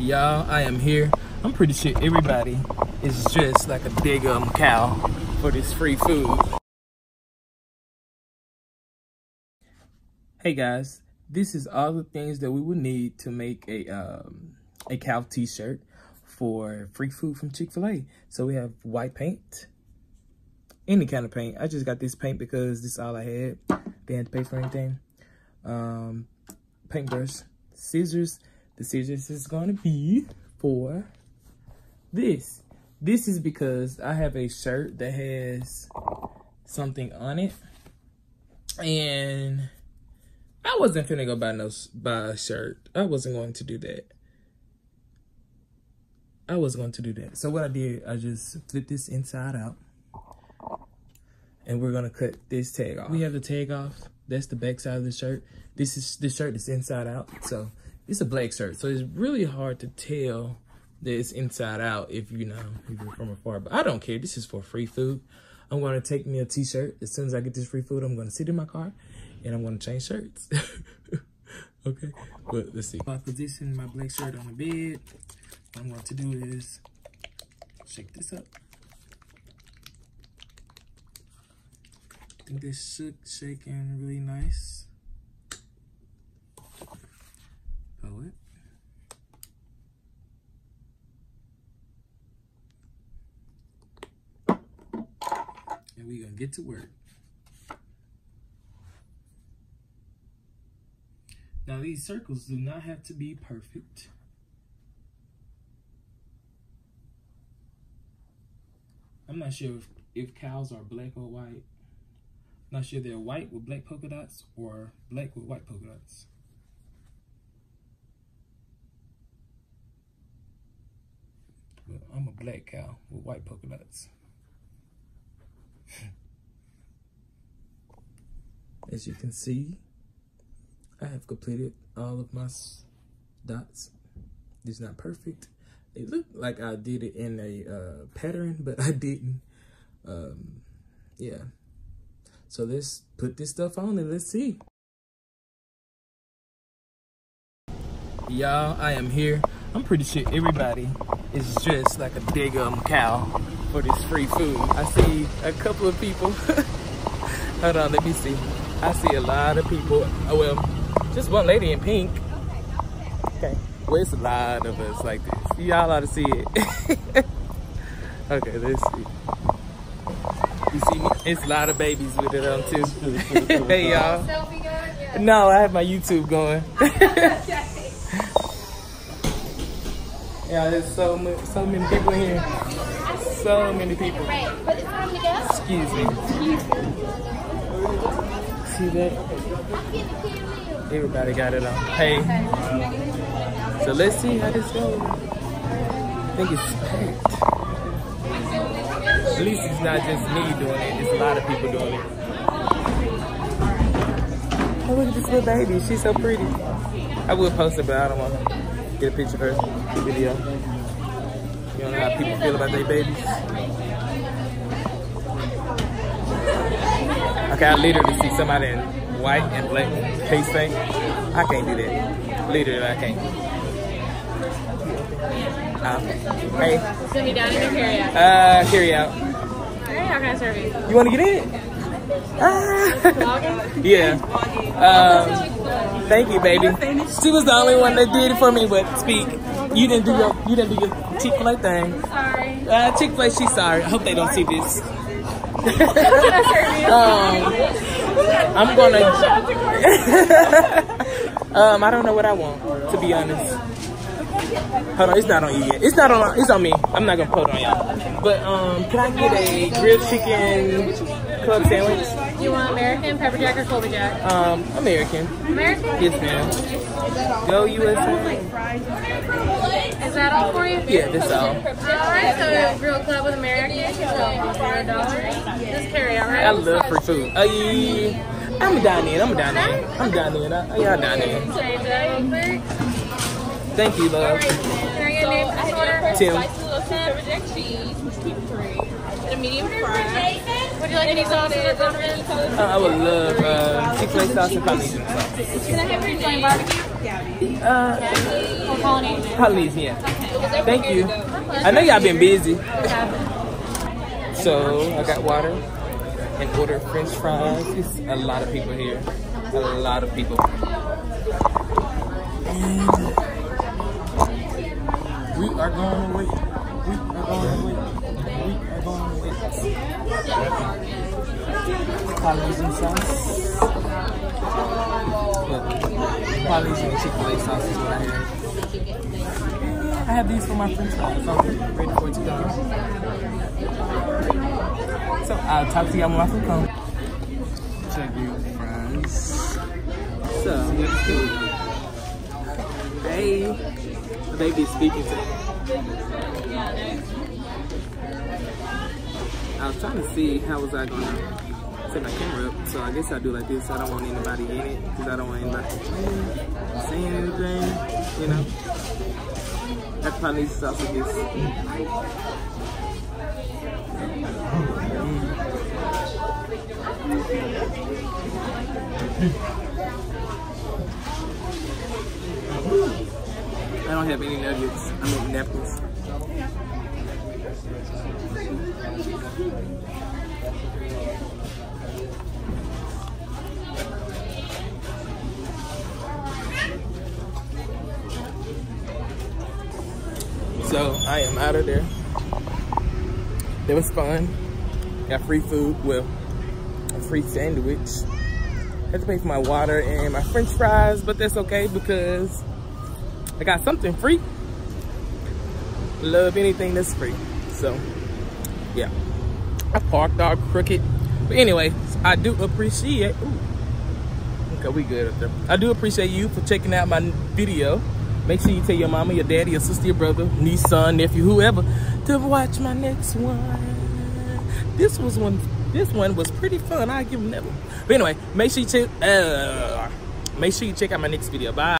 Y'all, I am here. I'm pretty sure everybody is just like a big um cow for this free food. Hey guys, this is all the things that we would need to make a um, a cow t-shirt for free food from Chick-fil-A. So we have white paint, any kind of paint. I just got this paint because this is all I had. They had to pay for anything. Um, paintbrush, scissors. The scissors is gonna be for this. This is because I have a shirt that has something on it. And I wasn't finna go buy no buy a shirt. I wasn't going to do that. I was going to do that. So what I did, I just flipped this inside out. And we're gonna cut this tag off. We have the tag off. That's the back side of the shirt. This is the shirt is inside out. So it's a black shirt. So it's really hard to tell that it's inside out if you know if you're from afar. But I don't care. This is for free food. I'm gonna take me a t-shirt. As soon as I get this free food, I'm gonna sit in my car and I'm gonna change shirts. okay, but let's see. I position my black shirt on the bed. What I'm going to do is shake this up. I think this shook shaking really nice. Pull it. And we're gonna get to work. Now these circles do not have to be perfect. I'm not sure if, if cows are black or white. I'm not sure they're white with black polka dots or black with white polka dots. But I'm a black cow with white polka dots. As you can see, I have completed all of my dots. It's not perfect. It looked like I did it in a uh, pattern, but I didn't. Um, yeah. So let's put this stuff on and let's see. Y'all, I am here. I'm pretty sure everybody is just like a big um cow for this free food. I see a couple of people. Hold on, let me see. I see a lot of people. Oh, well, just one lady in pink. Okay. Well, it's a lot of us like this. Y'all ought to see it. okay, let's see. You see me? It's a lot of babies with it on too. hey, y'all. No, I have my YouTube going. yeah, there's so many, so many people in here. So many people. Excuse me. See that? Everybody got it on. Hey. So let's see how this goes. I think it's packed. At least it's not just me doing it. It's a lot of people doing it. Oh, look at this little baby. She's so pretty. I would post it, but I don't want to get a picture of her. Video. You know how people feel about their babies. Okay, I literally see somebody in white and black face paint. I can't do that. Literally, I can't. Uh, hey. It's gonna be dining or carry out? Uh, carry out. Alright, how can I serve you? You want to get in? Ah. yeah. Um, thank you, baby. She was the only one that did it for me, but speak. You didn't do your you didn't do your Chick Fil A thing. Sorry. Uh, Chick Fil A, she's sorry. I hope they don't see this. um, I'm gonna. um, I don't know what I want, to be honest. Hold on, it's not on you yet. It's not on. It's on me. I'm not gonna put it on y'all. But um, can I get a grilled chicken club sandwich? You want American, pepper jack, or Colby jack? Um, American. American? Yes, ma'am. Go USA. Is that all for you? Yeah, that's all. Alright, so grilled club with American, so dollars. Just carry out, right? I love free food. Yeah. I'm a dine in. I'm a dine in. I'm dine in. Uh, yeah, I dine in. Change that real quick. Thank you, love. Can I get a name for this order? Tim. Cheese, keep three. And a medium fry. Would you like any sauces or condiments? Uh, I would love uh, Chick-fil-A sauce and Polynesian sauce. Can I have your name? Barbecue? Uh, Polynesian. Polynesian. Thank you. I know y'all been busy. So I got water and ordered French fries. It's a lot of people here. A lot of people. And we are going wait. We are going wait. We are going wait. Polynesian sauce. Chick-fil-A sauce is what I have. I have these for my friend's. So I'm ready for it to go. So I'll talk to y'all when my food comes. Check these fries. So, hey, they be speaking to me. I was trying to see how was I gonna my camera up, so I guess I'll do like this. I don't want anybody in it, because I don't want anybody saying anything, you know. That's probably this. I don't have any nuggets. I mean napkins. So I am out of there. It was fun. Got free food. Well, a free sandwich. Had to pay for my water and my french fries, but that's okay because I got something free. Love anything that's free. So, yeah. I parked all crooked. But anyway, I do appreciate, ooh, okay, we good up there. I do appreciate you for checking out my video. Make sure you tell your mama, your daddy, your sister, your brother, niece, son, nephew, whoever, to watch my next one. This was one, this one was pretty fun. I give them that one. But anyway, make sure you check, uh, make sure you check out my next video. Bye.